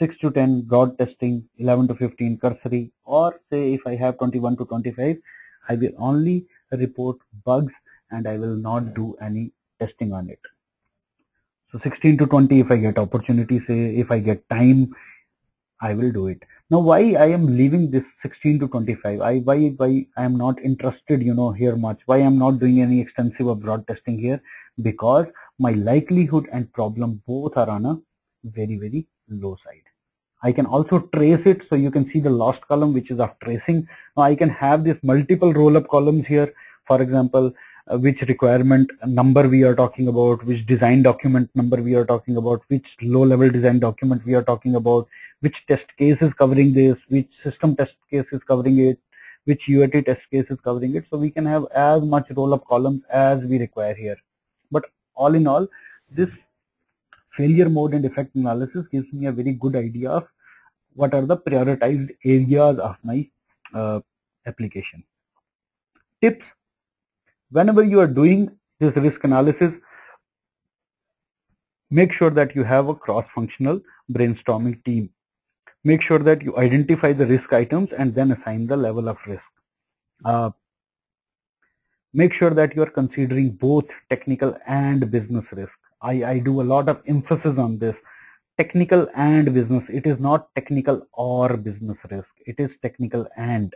6 to 10 broad testing, 11 to 15 cursory, or say if I have 21 to 25, I will only report bugs and I will not do any testing on it. So 16 to 20 if I get opportunity, say if I get time, I will do it. Now why I am leaving this 16 to 25? I why why I am not interested, you know, here much. Why I am not doing any extensive or broad testing here? Because my likelihood and problem both are on a very very low side. I can also trace it so you can see the last column which is of tracing. Now I can have this multiple roll up columns here. For example, uh, which requirement number we are talking about, which design document number we are talking about, which low level design document we are talking about, which test case is covering this, which system test case is covering it, which UAT test case is covering it. So we can have as much roll up columns as we require here. But all in all, this failure mode and effect analysis gives me a very good idea of what are the prioritized areas of my uh, application. Tips whenever you are doing this risk analysis, make sure that you have a cross-functional brainstorming team. Make sure that you identify the risk items and then assign the level of risk. Uh, make sure that you are considering both technical and business risk. I, I do a lot of emphasis on this. Technical and business. It is not technical or business risk. It is technical and.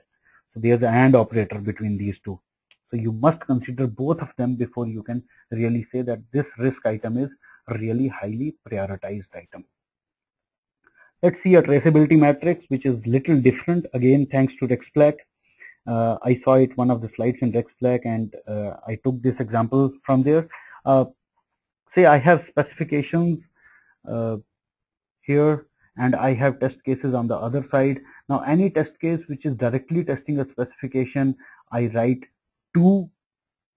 So there's an and operator between these two. So you must consider both of them before you can really say that this risk item is really highly prioritized item. Let's see a traceability matrix, which is little different. Again, thanks to Rex Black. Uh, I saw it one of the slides in Rex Black and uh, I took this example from there. Uh, say I have specifications uh, here and I have test cases on the other side. Now any test case which is directly testing a specification, I write two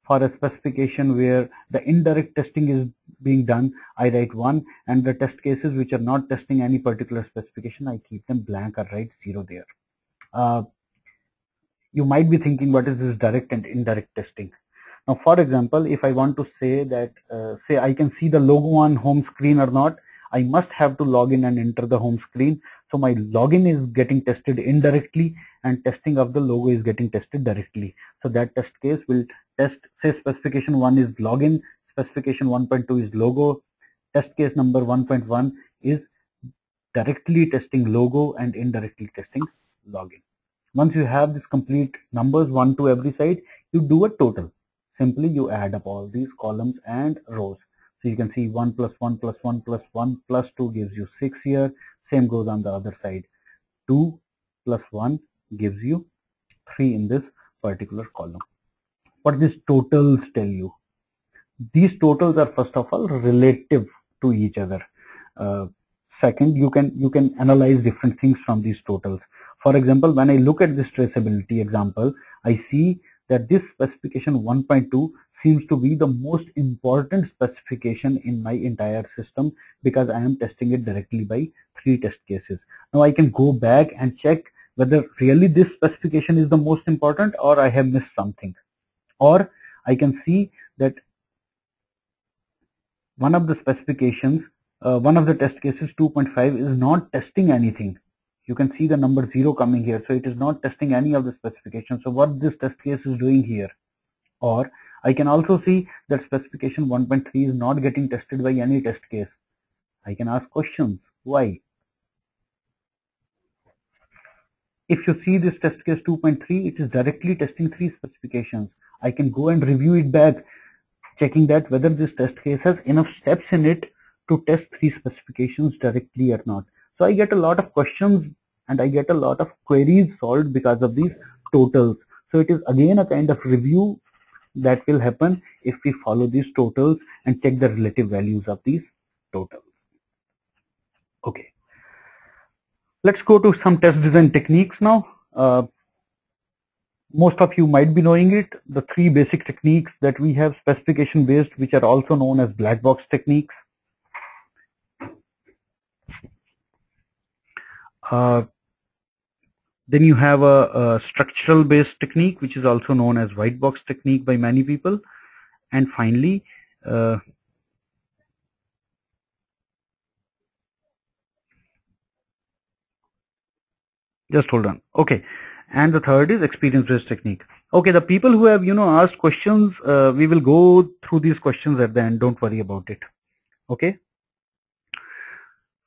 for a specification where the indirect testing is being done, I write one and the test cases which are not testing any particular specification, I keep them blank or write zero there. Uh, you might be thinking what is this direct and indirect testing. Now for example, if I want to say that, uh, say I can see the logo on home screen or not, I must have to log in and enter the home screen. So my login is getting tested indirectly and testing of the logo is getting tested directly. So that test case will test, say specification 1 is login, specification 1.2 is logo, test case number 1.1 is directly testing logo and indirectly testing login. Once you have this complete numbers one to every side, you do a total. Simply you add up all these columns and rows. So you can see 1 plus 1 plus 1 plus 1 plus 2 gives you 6 here. Same goes on the other side. 2 plus 1 gives you 3 in this particular column. What these totals tell you? These totals are first of all relative to each other. Uh, second, you can you can analyze different things from these totals. For example, when I look at this traceability example, I see that this specification 1.2 seems to be the most important specification in my entire system because I am testing it directly by three test cases. Now I can go back and check whether really this specification is the most important or I have missed something. Or I can see that one of the specifications, uh, one of the test cases 2.5 is not testing anything. You can see the number 0 coming here. So it is not testing any of the specifications. So what this test case is doing here. Or I can also see that specification 1.3 is not getting tested by any test case. I can ask questions. Why? If you see this test case 2.3, it is directly testing three specifications. I can go and review it back, checking that whether this test case has enough steps in it to test three specifications directly or not. So I get a lot of questions and I get a lot of queries solved because of these totals. So it is again a kind of review that will happen if we follow these totals and check the relative values of these totals. Okay. Let's go to some test design techniques now. Uh, most of you might be knowing it. The three basic techniques that we have specification based, which are also known as black box techniques. Uh, then you have a, a, structural based technique, which is also known as white box technique by many people. And finally, uh, just hold on. Okay. And the third is experience based technique. Okay the people who have you know asked questions uh, we will go through these questions at the end. Don't worry about it. Okay?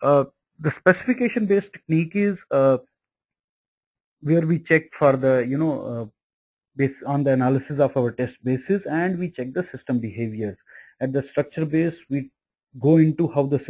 Uh, the specification based technique is uh, where we check for the you know uh, based on the analysis of our test basis and we check the system behaviors. At the structure base we go into how the system